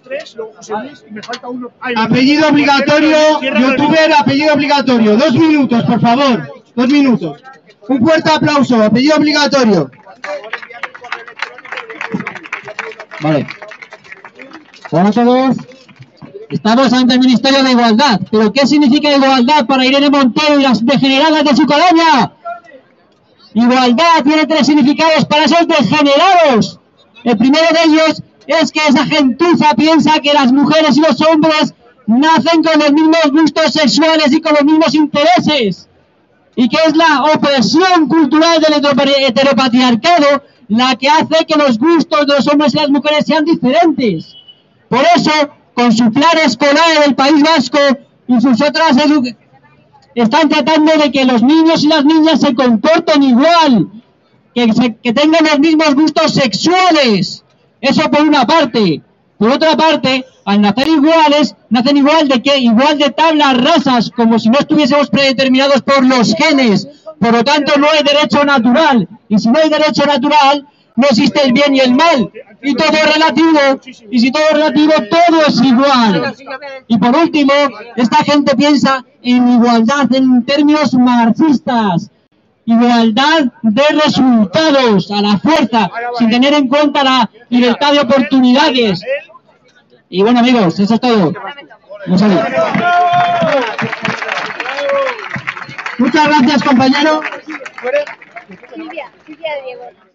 tres, luego José Luis y me falta uno. Ay, Apellido obligatorio, youtuber, apellido obligatorio. Dos minutos, por favor. Dos minutos. Un fuerte aplauso, apellido obligatorio. Vale. Hola a todos. Estamos ante el Ministerio de Igualdad. ¿Pero qué significa igualdad para Irene Montero y las degeneradas de su colonia? Igualdad tiene tres significados para esos degenerados. El primero de ellos es que esa gentuza piensa que las mujeres y los hombres nacen con los mismos gustos sexuales y con los mismos intereses. Y que es la opresión cultural del hetero- heteropatriarcado la que hace que los gustos de los hombres y las mujeres sean diferentes. Por eso, con su plan escolar del País Vasco y sus otras están tratando de que los niños y las niñas se comporten igual, que tengan los mismos gustos sexuales. Eso por una parte. Por otra parte, al nacer iguales, nacen igual de que igual de tablas rasas, como si no estuviésemos predeterminados por los genes. Por lo tanto, no hay derecho natural. Y si no hay derecho natural, no existe el bien y el mal. Y todo es relativo. Y si todo es relativo, todo es igual. Y por último, esta gente piensa en igualdad en términos marxistas. Igualdad de resultados a la fuerza, sin tener en cuenta la libertad de oportunidades. Y bueno amigos, eso es todo. Un saludo. Muchas gracias, compañero. Silvia, Silvia Diego.